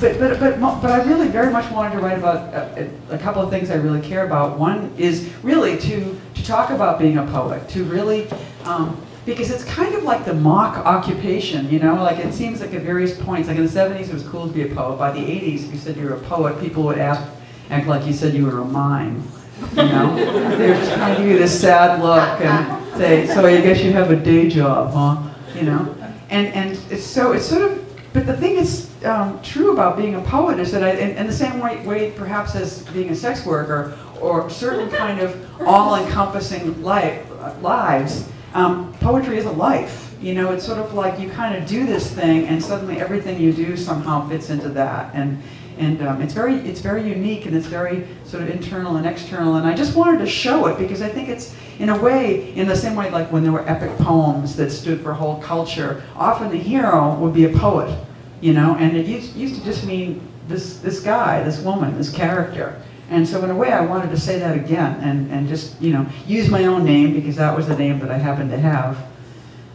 but, but, but, but I really very much wanted to write about a, a, couple of things I really care about. One is really to, to talk about being a poet, to really, um, because it's kind of like the mock occupation, you know? Like it seems like at various points, like in the 70s it was cool to be a poet. By the 80s, if you said you were a poet, people would ask, act like you said you were a mime. You know? they would just kind of give you this sad look and say, so I guess you have a day job, huh? You know? And, and it's so, it's sort of, but the thing that's um, true about being a poet is that I, in, in the same way, way perhaps as being a sex worker or certain kind of all-encompassing life, lives, um, poetry is a life. You know, it's sort of like you kind of do this thing, and suddenly everything you do somehow fits into that. And and um, it's very it's very unique, and it's very sort of internal and external. And I just wanted to show it because I think it's in a way, in the same way, like when there were epic poems that stood for whole culture. Often the hero would be a poet, you know, and it used, used to just mean this this guy, this woman, this character. And so in a way, I wanted to say that again and, and just, you know, use my own name because that was the name that I happened to have.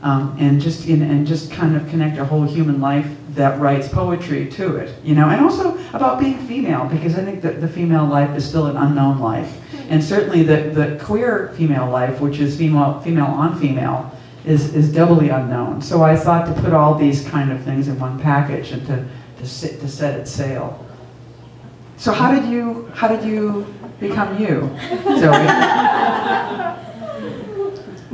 Um, and just in, and just kind of connect a whole human life that writes poetry to it, you know, and also about being female because I think that the female life is still an unknown life, and certainly the, the queer female life, which is female female on female, is is doubly unknown. So I thought to put all these kind of things in one package and to to, sit, to set it sail. So how did you how did you become you, Zoe?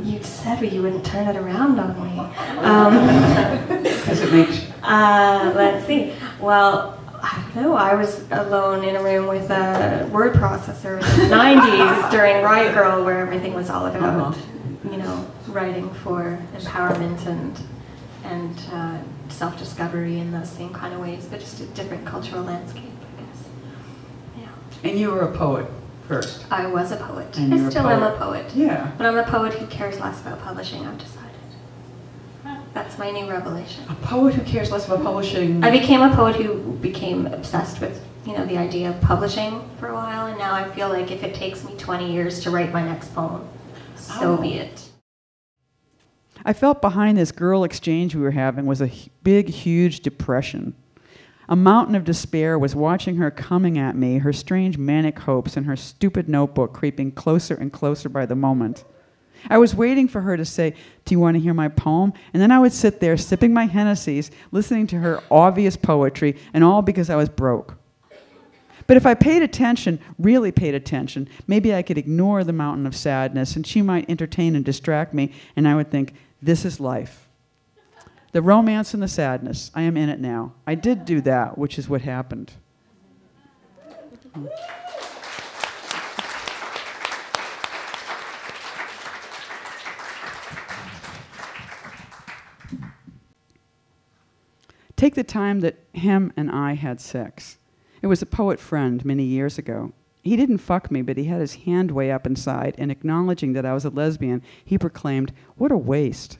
You said you wouldn't turn it around on me. Um, Because it makes. Uh, let's see. Well, I don't know. I was alone in a room with a word processor in the 90s during Riot Grrrl, where everything was all about, uh -huh. you know, writing for empowerment and and uh, self-discovery in those same kind of ways, but just a different cultural landscape. I guess. Yeah. And you were a poet first. I was a poet. And I still a am a poet. Yeah. But I'm a poet who cares less about publishing, I've decided. That's my new revelation. A poet who cares less about publishing. I became a poet who became obsessed with, you know, the idea of publishing for a while, and now I feel like if it takes me 20 years to write my next poem, so oh. be it. I felt behind this girl exchange we were having was a big, huge depression. A mountain of despair was watching her coming at me, her strange manic hopes and her stupid notebook creeping closer and closer by the moment. I was waiting for her to say, Do you want to hear my poem? And then I would sit there sipping my Hennessy's, listening to her obvious poetry, and all because I was broke. But if I paid attention, really paid attention, maybe I could ignore the mountain of sadness and she might entertain and distract me, and I would think, This is life. The romance and the sadness. I am in it now. I did do that, which is what happened. Take the time that him and I had sex. It was a poet friend many years ago. He didn't fuck me, but he had his hand way up inside, and acknowledging that I was a lesbian, he proclaimed, What a waste.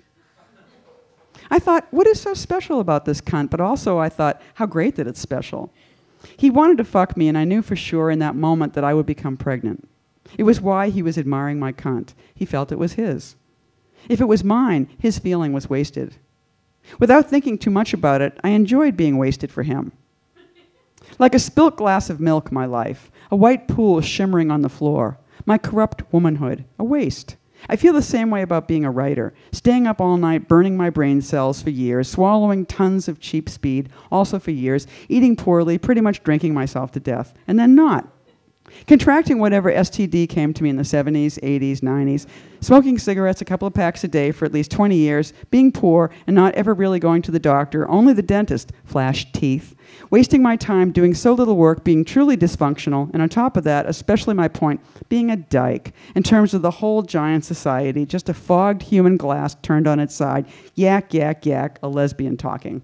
I thought, what is so special about this cunt? But also, I thought, how great that it's special. He wanted to fuck me, and I knew for sure in that moment that I would become pregnant. It was why he was admiring my cunt. He felt it was his. If it was mine, his feeling was wasted. Without thinking too much about it, I enjoyed being wasted for him. Like a spilt glass of milk, my life, a white pool shimmering on the floor, my corrupt womanhood, a waste. I feel the same way about being a writer, staying up all night, burning my brain cells for years, swallowing tons of cheap speed, also for years, eating poorly, pretty much drinking myself to death, and then not. Contracting whatever STD came to me in the 70s, 80s, 90s, smoking cigarettes a couple of packs a day for at least 20 years, being poor and not ever really going to the doctor, only the dentist, flash teeth, wasting my time doing so little work, being truly dysfunctional, and on top of that, especially my point, being a dyke. In terms of the whole giant society, just a fogged human glass turned on its side, yak, yak, yak, a lesbian talking.